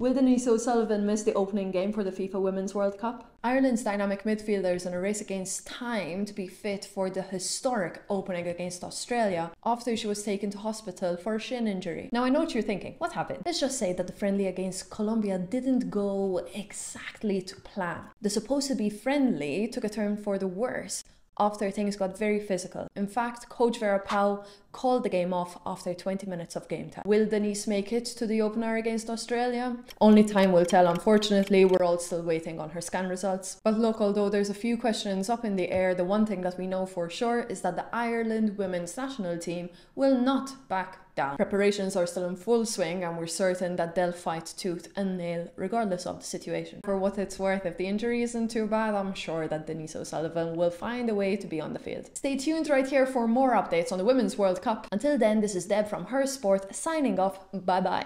Will Denise O'Sullivan miss the opening game for the FIFA Women's World Cup? Ireland's dynamic midfielders in a race against time to be fit for the historic opening against Australia after she was taken to hospital for a shin injury. Now I know what you're thinking. What happened? Let's just say that the friendly against Colombia didn't go exactly to plan. The supposed to be friendly took a turn for the worse after things got very physical. In fact, coach Vera Pauw called the game off after 20 minutes of game time. Will Denise make it to the opener against Australia? Only time will tell, unfortunately. We're all still waiting on her scan results. But look, although there's a few questions up in the air, the one thing that we know for sure is that the Ireland women's national team will not back Preparations are still in full swing, and we're certain that they'll fight tooth and nail regardless of the situation. For what it's worth, if the injury isn't too bad, I'm sure that Denise O'Sullivan will find a way to be on the field. Stay tuned right here for more updates on the Women's World Cup. Until then, this is Deb from Her Sport signing off. Bye bye.